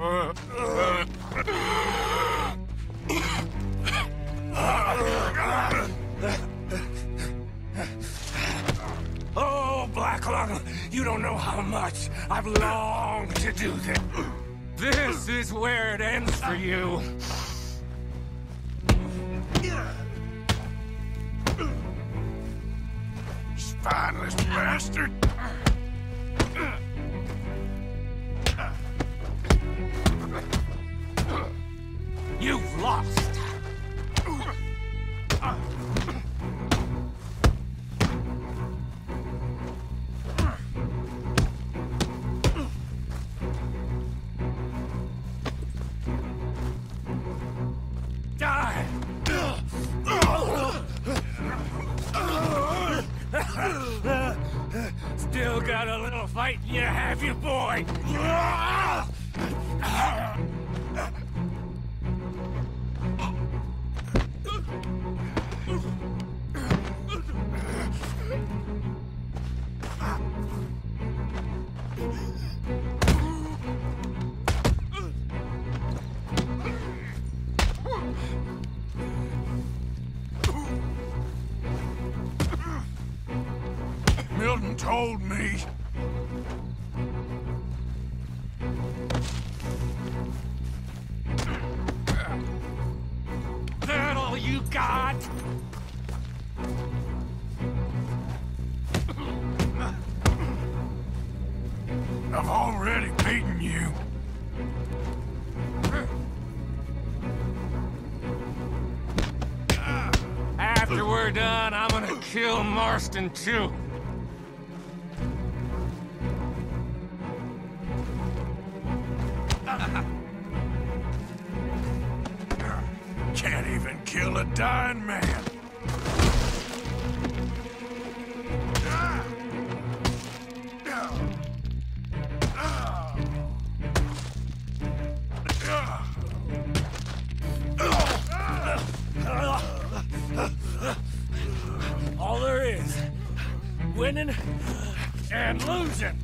Oh, Black Lung, you don't know how much I've longed to do this. This is where it ends for you. Spineless bastard! Lost. Still got a little fight in you, have you, boy? Milton told me. That all you got? I've already beaten you. After we're done, I'm gonna kill Marston too. Can't even kill a dying man. All there is. Winning and losing.